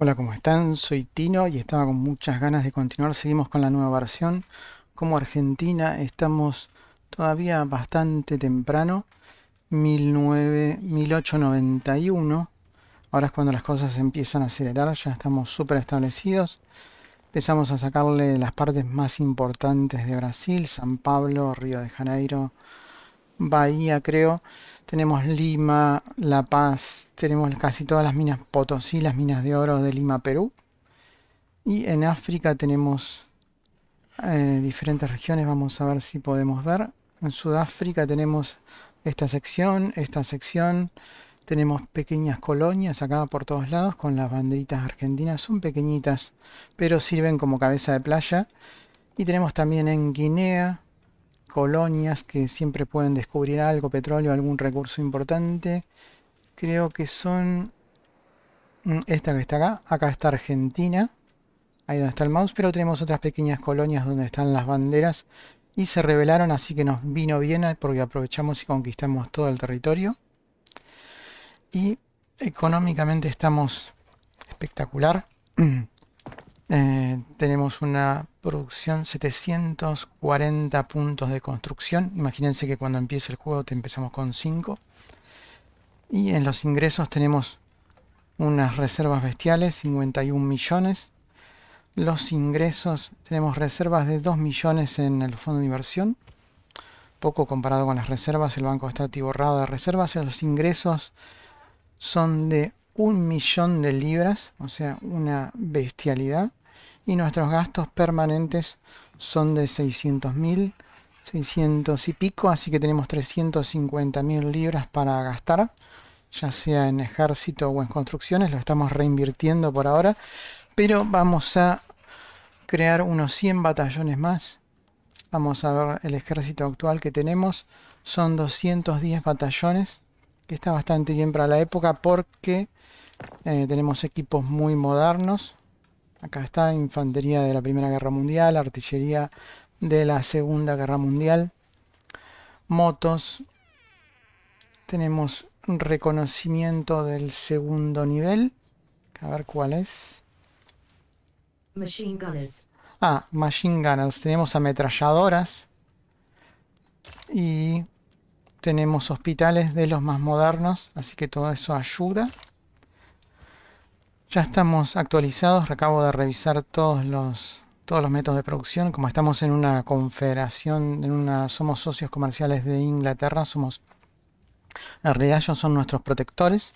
Hola, ¿cómo están? Soy Tino y estaba con muchas ganas de continuar. Seguimos con la nueva versión. Como Argentina estamos todavía bastante temprano, 19, 1891. Ahora es cuando las cosas empiezan a acelerar, ya estamos súper establecidos. Empezamos a sacarle las partes más importantes de Brasil, San Pablo, Río de Janeiro, Bahía creo. Tenemos Lima, La Paz, tenemos casi todas las minas Potosí, las minas de oro de Lima, Perú. Y en África tenemos eh, diferentes regiones, vamos a ver si podemos ver. En Sudáfrica tenemos esta sección, esta sección. Tenemos pequeñas colonias acá por todos lados con las banderitas argentinas. Son pequeñitas, pero sirven como cabeza de playa. Y tenemos también en Guinea, colonias que siempre pueden descubrir algo, petróleo, algún recurso importante. Creo que son mm, esta que está acá. Acá está Argentina. Ahí donde está el mouse. Pero tenemos otras pequeñas colonias donde están las banderas. Y se rebelaron, así que nos vino bien porque aprovechamos y conquistamos todo el territorio. Y económicamente estamos espectacular. Eh, tenemos una producción 740 puntos de construcción. Imagínense que cuando empiece el juego te empezamos con 5. Y en los ingresos tenemos unas reservas bestiales, 51 millones. Los ingresos, tenemos reservas de 2 millones en el fondo de inversión. Poco comparado con las reservas, el banco está atiborrado de reservas. Los ingresos son de un millón de libras, o sea, una bestialidad y nuestros gastos permanentes son de 600 mil 600 y pico así que tenemos 350 mil libras para gastar ya sea en ejército o en construcciones lo estamos reinvirtiendo por ahora pero vamos a crear unos 100 batallones más. Vamos a ver el ejército actual que tenemos son 210 batallones que está bastante bien para la época porque eh, tenemos equipos muy modernos Acá está infantería de la Primera Guerra Mundial, artillería de la Segunda Guerra Mundial, motos. Tenemos reconocimiento del segundo nivel. A ver cuál es. Machine Gunners. Ah, Machine Gunners. Tenemos ametralladoras. Y tenemos hospitales de los más modernos. Así que todo eso ayuda. Ya estamos actualizados, acabo de revisar todos los, todos los métodos de producción. Como estamos en una confederación, en una, somos socios comerciales de Inglaterra, somos, en realidad son nuestros protectores.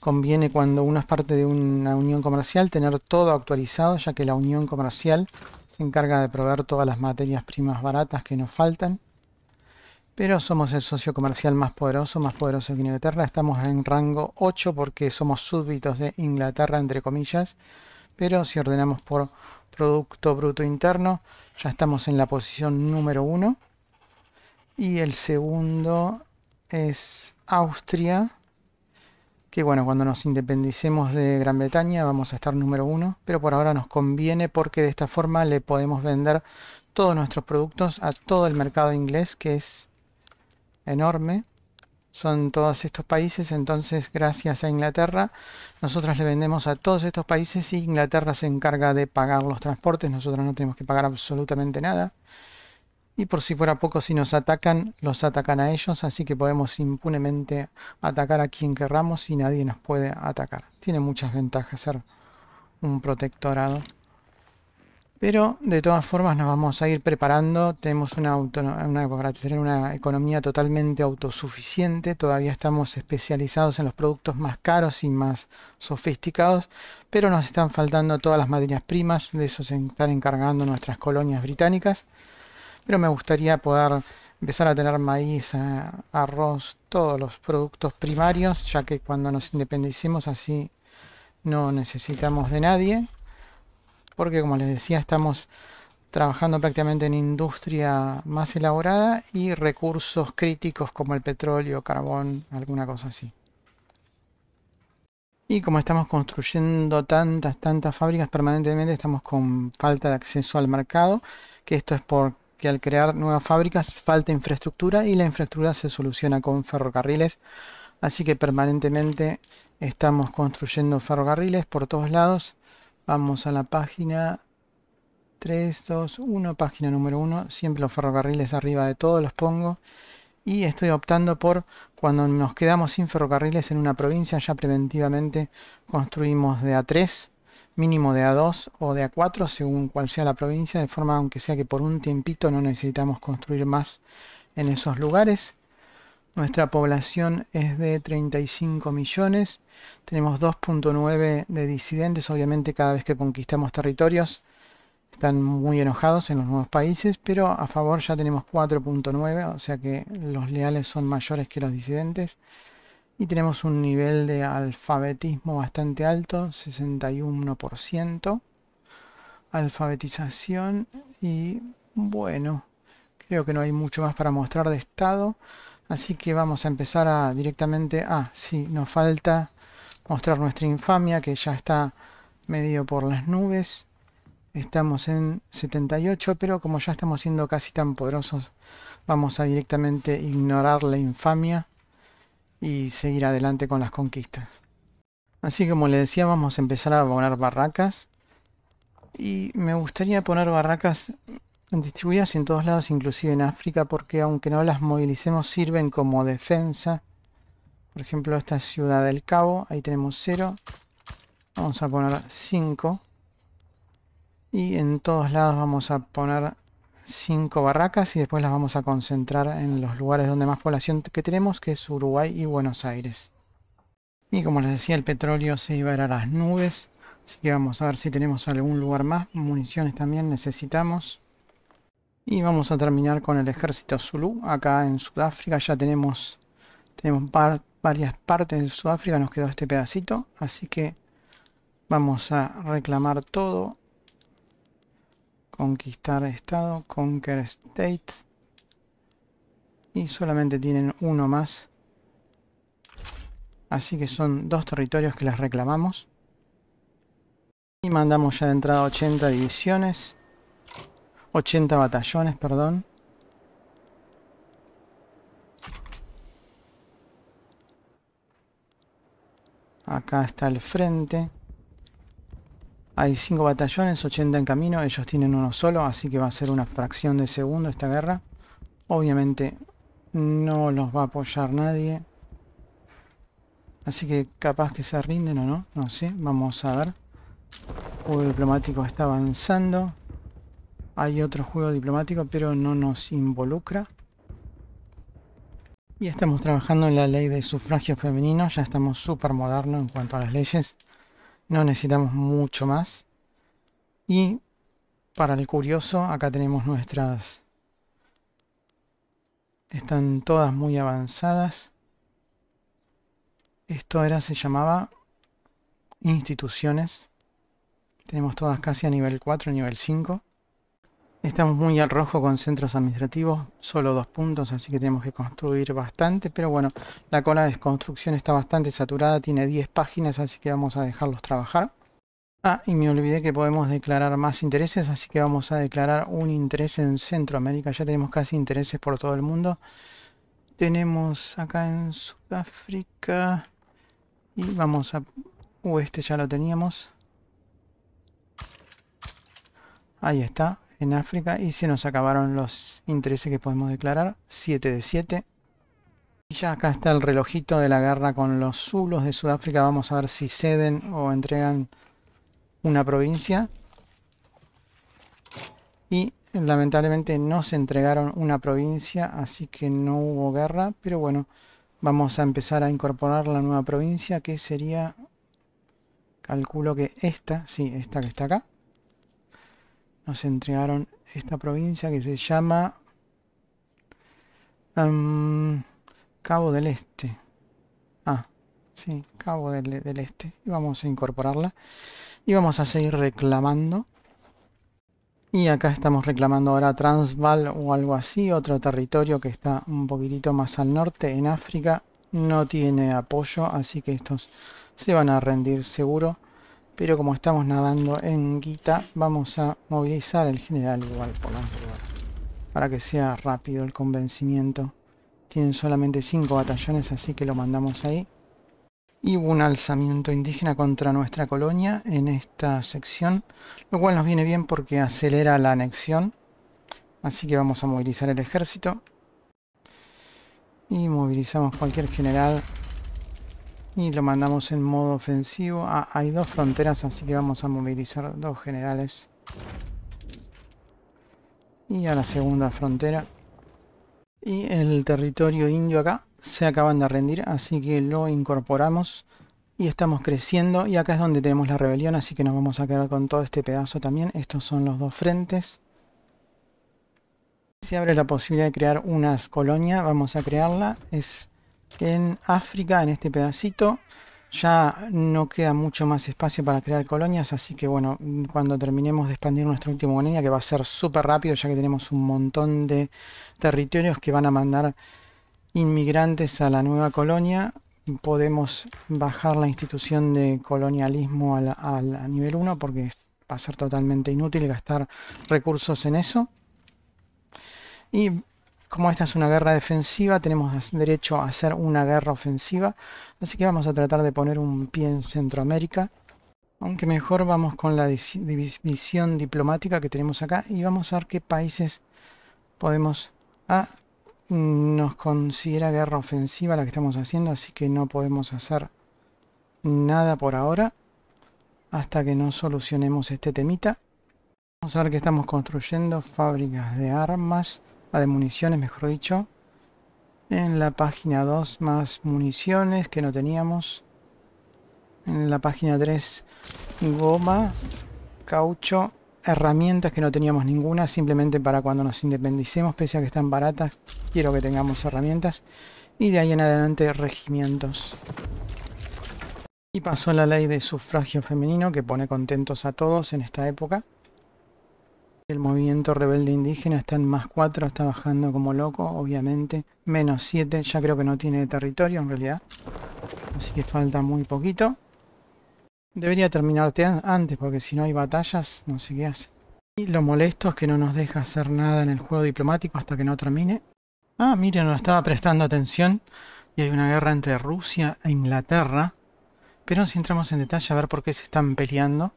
Conviene cuando uno es parte de una unión comercial tener todo actualizado, ya que la unión comercial se encarga de proveer todas las materias primas baratas que nos faltan. Pero somos el socio comercial más poderoso, más poderoso que Inglaterra. Estamos en rango 8 porque somos súbditos de Inglaterra, entre comillas. Pero si ordenamos por Producto Bruto Interno, ya estamos en la posición número 1. Y el segundo es Austria. Que bueno, cuando nos independicemos de Gran Bretaña vamos a estar número 1. Pero por ahora nos conviene porque de esta forma le podemos vender todos nuestros productos a todo el mercado inglés que es enorme. Son todos estos países, entonces gracias a Inglaterra nosotros le vendemos a todos estos países y Inglaterra se encarga de pagar los transportes, nosotros no tenemos que pagar absolutamente nada. Y por si fuera poco, si nos atacan, los atacan a ellos, así que podemos impunemente atacar a quien querramos y nadie nos puede atacar. Tiene muchas ventajas ser un protectorado. Pero de todas formas nos vamos a ir preparando. Tenemos una, economía totalmente autosuficiente. Todavía estamos especializados en los productos más caros y más sofisticados. Pero nos están faltando todas las materias primas. De eso se están encargando nuestras colonias británicas. Pero me gustaría poder empezar a tener maíz, eh, arroz, todos los productos primarios. Ya que cuando nos independicemos así no necesitamos de nadie porque como les decía estamos trabajando prácticamente en industria más elaborada y recursos críticos como el petróleo, carbón, alguna cosa así. Y como estamos construyendo tantas, tantas fábricas permanentemente, estamos con falta de acceso al mercado, que esto es porque al crear nuevas fábricas falta infraestructura y la infraestructura se soluciona con ferrocarriles Así que permanentemente estamos construyendo ferrocarriles por todos lados. Vamos a la página 3, 2, 1, página número 1. Siempre los ferrocarriles arriba de todos los pongo. Y estoy optando por cuando nos quedamos sin ferrocarriles en una provincia, ya preventivamente construimos de A3, mínimo de A2 o de A4, según cual sea la provincia, de forma aunque sea que por un tiempito no necesitamos construir más en esos lugares. Nuestra población es de 35 millones. Tenemos 2.9 de disidentes. Obviamente cada vez que conquistamos territorios están muy enojados en los nuevos países, pero a favor ya tenemos 4.9, o sea que los leales son mayores que los disidentes. Y tenemos un nivel de alfabetismo bastante alto, 61%. Alfabetización y bueno, creo que no hay mucho más para mostrar de estado. Así que vamos a empezar a directamente... Ah, sí, nos falta mostrar nuestra infamia que ya está medio por las nubes. Estamos en 78, pero como ya estamos siendo casi tan poderosos, vamos a directamente ignorar la infamia y seguir adelante con las conquistas. Así como le decía, vamos a empezar a poner barracas. Y me gustaría poner barracas distribuidas en todos lados, inclusive en África, porque aunque no las movilicemos, sirven como defensa. Por ejemplo, esta ciudad del Cabo, ahí tenemos 0. Vamos a poner 5. Y en todos lados vamos a poner 5 barracas y después las vamos a concentrar en los lugares donde más población que tenemos, que es Uruguay y Buenos Aires. Y como les decía, el petróleo se iba a ir a las nubes. Así que vamos a ver si tenemos algún lugar más. Municiones también necesitamos. Y vamos a terminar con el ejército Zulu. Acá en Sudáfrica ya tenemos, tenemos varias partes de Sudáfrica. Nos quedó este pedacito. Así que vamos a reclamar todo. Conquistar estado. Conquer state. Y solamente tienen uno más. Así que son dos territorios que les reclamamos. Y mandamos ya de entrada 80 divisiones. 80 batallones, perdón. Acá está el frente. Hay 5 batallones, 80 en camino. Ellos tienen uno solo, así que va a ser una fracción de segundo esta guerra. Obviamente no los va a apoyar nadie. Así que capaz que se rinden o no. No sé, vamos a ver. El diplomático está avanzando. Hay otro juego diplomático, pero no nos involucra. Y estamos trabajando en la ley de sufragio femenino. Ya estamos súper modernos en cuanto a las leyes. No necesitamos mucho más. Y para el curioso, acá tenemos nuestras... Están todas muy avanzadas. Esto ahora se llamaba instituciones. Tenemos todas casi a nivel 4, nivel 5. Estamos muy al rojo con centros administrativos, solo dos puntos, así que tenemos que construir bastante. Pero bueno, la cola de construcción está bastante saturada, tiene 10 páginas, así que vamos a dejarlos trabajar. Ah, y me olvidé que podemos declarar más intereses, así que vamos a declarar un interés en Centroamérica. Ya tenemos casi intereses por todo el mundo. Tenemos acá en Sudáfrica y vamos a... Uh, este ya lo teníamos. Ahí está en África y se nos acabaron los intereses que podemos declarar. 7 de 7. Y ya acá está el relojito de la guerra con los Zulos de Sudáfrica. Vamos a ver si ceden o entregan una provincia. Y lamentablemente no se entregaron una provincia, así que no hubo guerra. Pero bueno, vamos a empezar a incorporar la nueva provincia que sería... Calculo que esta, sí, esta que está acá nos entregaron esta provincia que se llama Cabo del Este. Ah, sí, Cabo del, del, Este. Y vamos a incorporarla. Y vamos a seguir reclamando. Y acá estamos reclamando ahora Transvaal o algo así, otro territorio que está un poquitito más al norte, en África. No tiene apoyo, así que estos se van a rendir seguro. Pero como estamos nadando en guita, vamos a movilizar el general igual por las Para que sea rápido el convencimiento tienen solamente 5 batallones, así que lo mandamos ahí. Y hubo un alzamiento indígena contra nuestra colonia en esta sección, lo cual nos viene bien porque acelera la anexión. Así que vamos a movilizar el ejército. Y movilizamos cualquier general. Y lo mandamos en modo ofensivo. Ah, hay dos fronteras, así que vamos a movilizar dos generales. Y a la segunda frontera. Y el territorio indio acá se acaban de rendir, así que lo incorporamos y estamos creciendo. Y acá es donde tenemos la rebelión, así que nos vamos a quedar con todo este pedazo también. Estos son los dos frentes. Se abre la posibilidad de crear unas colonias, vamos a crearla. Es en África, en este pedacito. Ya no queda mucho más espacio para crear colonias, así que bueno, cuando terminemos de expandir nuestra última colonia, que va a ser súper rápido, ya que tenemos un montón de territorios que van a mandar inmigrantes a la nueva colonia, podemos bajar la institución de colonialismo al, nivel 1 porque va a ser totalmente inútil gastar recursos en eso. Y como esta es una guerra defensiva, tenemos derecho a hacer una guerra ofensiva. Así que vamos a tratar de poner un pie en Centroamérica. Aunque mejor vamos con la división diplomática que tenemos acá y vamos a ver qué países podemos... Ah, nos considera guerra ofensiva la que estamos haciendo, así que no podemos hacer nada por ahora hasta que no solucionemos este temita. Vamos a ver que estamos construyendo fábricas de armas, de municiones mejor dicho. En la página 2 más municiones que no teníamos. En la página 3 goma, caucho herramientas que no teníamos ninguna, simplemente para cuando nos independicemos, pese a que están baratas, quiero que tengamos herramientas. Y de ahí en adelante regimientos. Y pasó la ley de sufragio femenino que pone contentos a todos en esta época. El movimiento rebelde indígena está en más 4, está bajando como loco, obviamente. Menos 7, ya creo que no tiene territorio en realidad. Así que falta muy poquito. Debería terminarte antes porque si no hay batallas no sé qué hace. Y lo molesto es que no nos deja hacer nada en el juego diplomático hasta que no termine. Ah, miren, no estaba prestando atención y hay una guerra entre Rusia e Inglaterra. Pero si entramos en detalle a ver por qué se están peleando.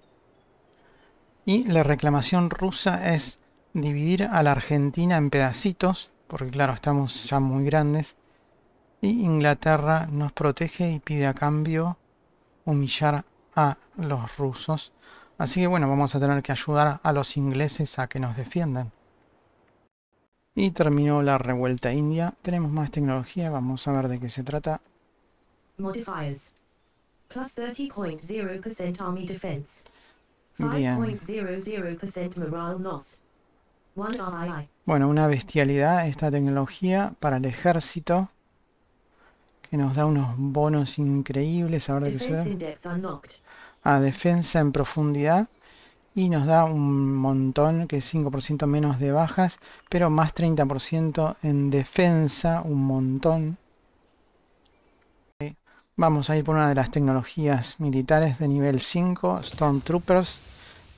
Y la reclamación rusa es dividir a la Argentina en pedacitos, porque claro, estamos ya muy grandes. Y Inglaterra nos protege y pide a cambio humillar a los rusos. Así que bueno, vamos a tener que ayudar a los ingleses a que nos defiendan. Y terminó la revuelta india. Tenemos más tecnología, vamos a ver de qué se trata. Modifiers. Plus 30.0% Army Defense. Bien. 5.00% Morale Loss. 1 RII. Bueno, una bestialidad esta tecnología para el ejército. Que nos da unos bonos increíbles. A ver de qué se a defensa en profundidad y nos da un montón que es 5% menos de bajas pero más 30% en defensa un montón vamos a ir por una de las tecnologías militares de nivel 5 Stormtroopers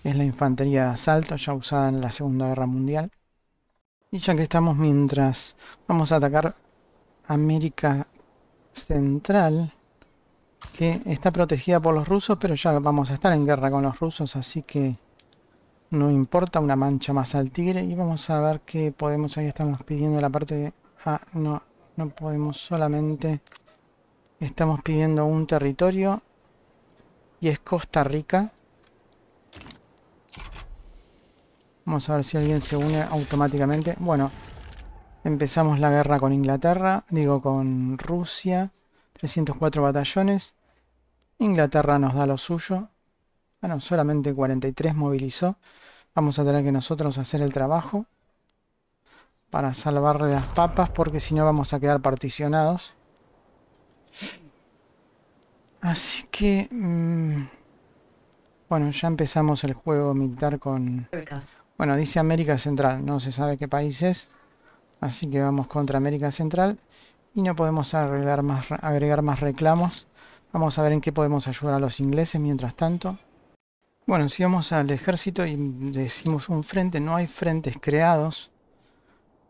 que es la infantería de asalto ya usada en la segunda guerra mundial y ya que estamos mientras vamos a atacar América Central que está protegida por los rusos, pero ya vamos a estar en guerra con los rusos, así que no importa, una mancha más al tigre. Y vamos a ver qué podemos, ahí estamos pidiendo la parte de... Ah, no, no podemos solamente... Estamos pidiendo un territorio y es Costa Rica. Vamos a ver si alguien se une automáticamente. Bueno, empezamos la guerra con Inglaterra, digo con Rusia. 304 batallones. Inglaterra nos da lo suyo. Bueno, solamente 43 movilizó. Vamos a tener que nosotros hacer el trabajo. Para salvarle las papas, porque si no vamos a quedar particionados. Así que... mm, bueno, ya empezamos el juego militar con... Bueno, dice América Central, no se sabe qué país es. Así que vamos contra América Central. Y no podemos agregar más, agregar más reclamos. Vamos a ver en qué podemos ayudar a los ingleses mientras tanto. Bueno, si vamos al ejército y decimos un frente, no hay frentes creados.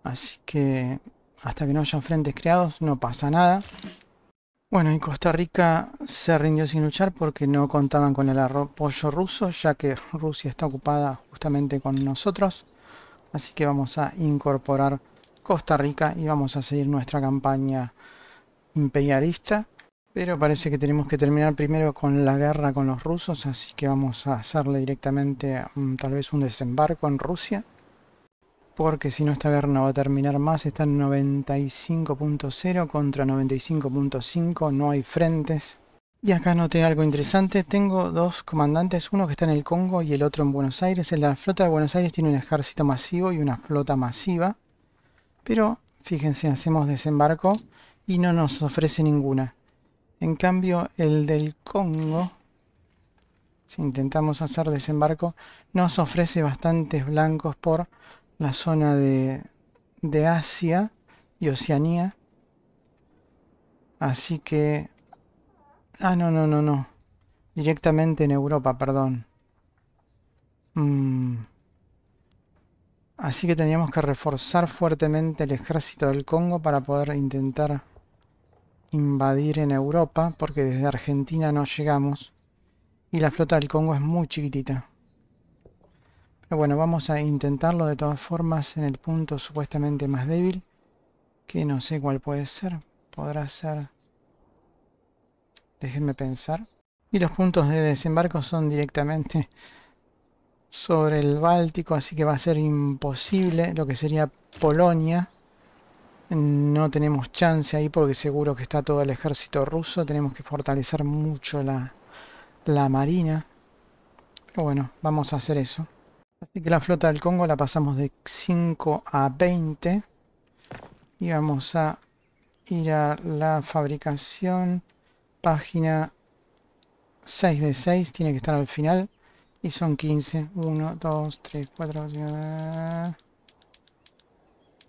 Así que hasta que no haya frentes creados no pasa nada. Bueno, y Costa Rica se rindió sin luchar porque no contaban con el apoyo ruso, ya que Rusia está ocupada justamente con nosotros. Así que vamos a incorporar Costa Rica y vamos a seguir nuestra campaña imperialista. Pero parece que tenemos que terminar primero con la guerra con los rusos, así que vamos a hacerle directamente mm, tal vez un desembarco en Rusia porque si no esta guerra no va a terminar más, está en 95.0 contra 95.5, no hay frentes. Y acá noté algo interesante, tengo dos comandantes, uno que está en el Congo y el otro en Buenos Aires. De la flota de Buenos Aires tiene un ejército masivo y una flota masiva, pero fíjense, hacemos desembarco y no nos ofrece ninguna. En cambio, el del Congo, si intentamos hacer desembarco, nos ofrece bastantes blancos por la zona de, de Asia y Oceanía. Así que... Ah, no, no, no, no. Directamente en Europa, perdón. Mm. Así que teníamos que reforzar fuertemente el ejército del Congo para poder intentar invadir en Europa, porque desde Argentina no llegamos. Y la flota del Congo es muy chiquitita. Pero bueno, vamos a intentarlo de todas formas en el punto supuestamente más débil. Que no sé cuál puede ser. Podrá ser... Déjenme pensar. Y los puntos de desembarco son directamente sobre el Báltico, así que va a ser imposible lo que sería Polonia. No tenemos chance ahí porque seguro que está todo el ejército ruso. Tenemos que fortalecer mucho la, la marina. Pero bueno, vamos a hacer eso. Así que la flota del Congo la pasamos de 5 a 20. Y vamos a ir a la fabricación. Página 6 de 6. Tiene que estar al final. Y son 15. 1, 2, 3, 4.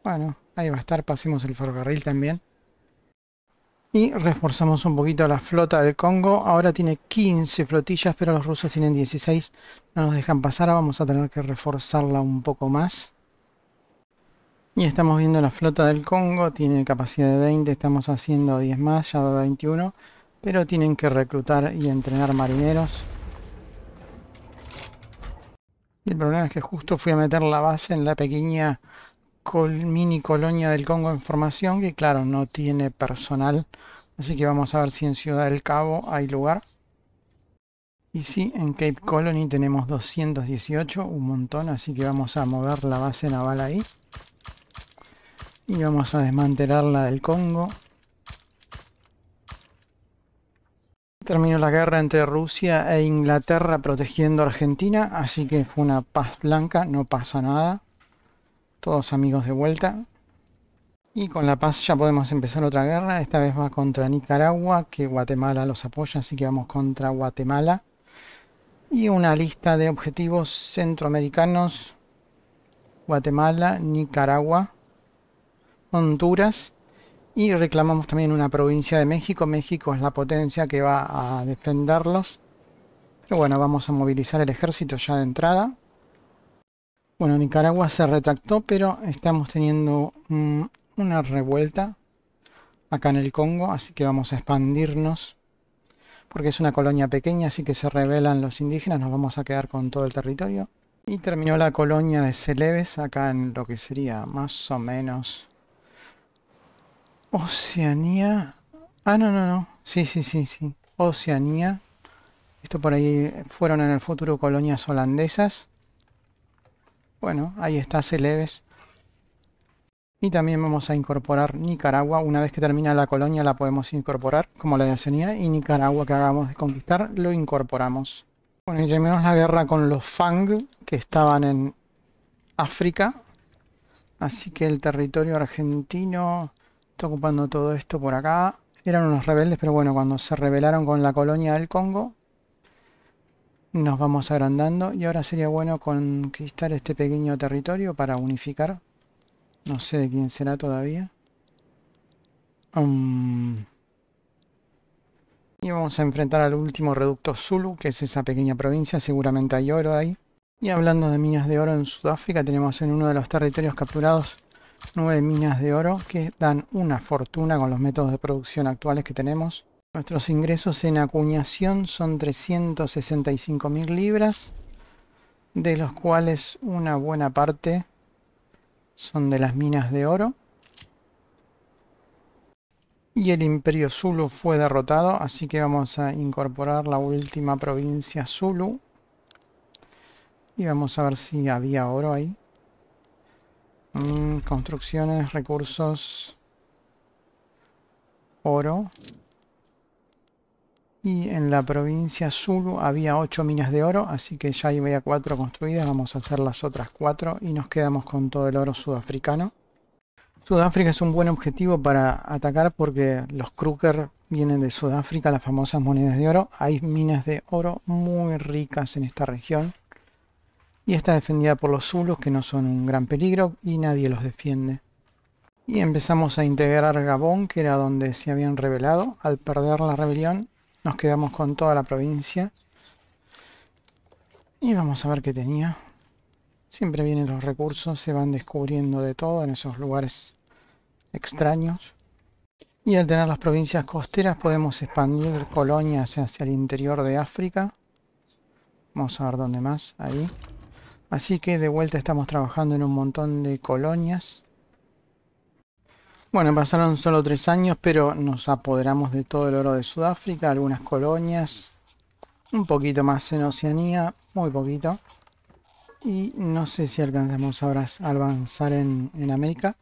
Bueno, ahí va a estar. Pasemos el ferrocarril también. Y reforzamos un poquito la flota del Congo. Ahora tiene 15 flotillas, pero los rusos tienen 16. No nos dejan pasar, vamos a tener que reforzarla un poco más. Y estamos viendo la flota del Congo, tiene capacidad de 20, estamos haciendo 10 más, ya va 21. Pero tienen que reclutar y entrenar marineros. Y el problema es que justo fui a meter la base en la pequeña mini colonia del Congo en formación que claro no tiene personal así que vamos a ver si en Ciudad del Cabo hay lugar y sí, en Cape Colony tenemos 218, un montón, así que vamos a mover la base naval ahí. Y vamos a desmantelar la del Congo. Terminó la guerra entre Rusia e Inglaterra protegiendo Argentina, así que fue una paz blanca, no pasa nada. Todos amigos de vuelta. Y con la paz ya podemos empezar otra guerra. Esta vez va contra Nicaragua, que Guatemala los apoya, así que vamos contra Guatemala. Y una lista de objetivos centroamericanos. Guatemala, Nicaragua, Honduras. Y reclamamos también una provincia de México. México es la potencia que va a defenderlos. Pero bueno, vamos a movilizar el ejército ya de entrada. Bueno, Nicaragua se retractó, pero estamos teniendo una revuelta acá en el Congo, así que vamos a expandirnos. Porque es una colonia pequeña, así que se rebelan los indígenas, nos vamos a quedar con todo el territorio. Y terminó la colonia de Celebes, acá en lo que sería más o menos... Oceanía... Ah, no, no, no. Sí, sí, sí, sí. Oceanía. Esto por ahí fueron en el futuro colonias holandesas. Bueno, ahí está Celebes. Y también vamos a incorporar Nicaragua. Una vez que termina la colonia la podemos incorporar como la Oceanía. Y Nicaragua que acabamos de conquistar lo incorporamos. Bueno, y terminamos la guerra con los Fang que estaban en África. Así que el territorio argentino está ocupando todo esto por acá. Eran unos rebeldes, pero bueno, cuando se rebelaron con la colonia del Congo, nos vamos agrandando y ahora sería bueno conquistar este pequeño territorio para unificar. No sé de quién será todavía. Um, y vamos a enfrentar al último reducto Zulu, que es esa pequeña provincia. Seguramente hay oro ahí. Y hablando de minas de oro en Sudáfrica, tenemos en uno de los territorios capturados nueve minas de oro que dan una fortuna con los métodos de producción actuales que tenemos. Nuestros ingresos en acuñación son 365 mil libras, de los cuales una buena parte son de las minas de oro. Y el imperio Zulu fue derrotado, así que vamos a incorporar la última provincia Zulu. Y vamos a ver si había oro ahí. Mm, construcciones, recursos, oro. Y en la provincia Zulu había 8 minas de oro, así que ya había 4 construidas. Vamos a hacer las otras 4 y nos quedamos con todo el oro sudafricano. Sudáfrica es un buen objetivo para atacar porque los Kruger vienen de Sudáfrica, las famosas monedas de oro. Hay minas de oro muy ricas en esta región y está defendida por los Zulus que no son un gran peligro y nadie los defiende. Y empezamos a integrar Gabón, que era donde se habían rebelado. Al perder la rebelión, nos quedamos con toda la provincia. Y vamos a ver qué tenía. Siempre vienen los recursos, se van descubriendo de todo en esos lugares extraños. Y al tener las provincias costeras podemos expandir colonias hacia el interior de África. Vamos a ver dónde más, ahí. Así que de vuelta estamos trabajando en un montón de colonias. Bueno, pasaron solo tres años, pero nos apoderamos de todo el oro de Sudáfrica, algunas colonias, un poquito más en Oceanía, muy poquito. Y no sé si alcanzamos ahora a avanzar en, América.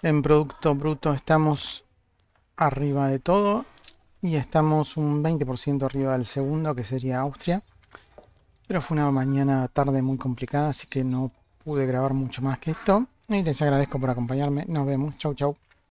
En Producto Bruto estamos arriba de todo y estamos un 20% arriba del segundo, que sería Austria. Pero fue una mañana tarde muy complicada, así que no pude grabar mucho más que esto. Y les agradezco por acompañarme. Nos vemos. Chau, chau.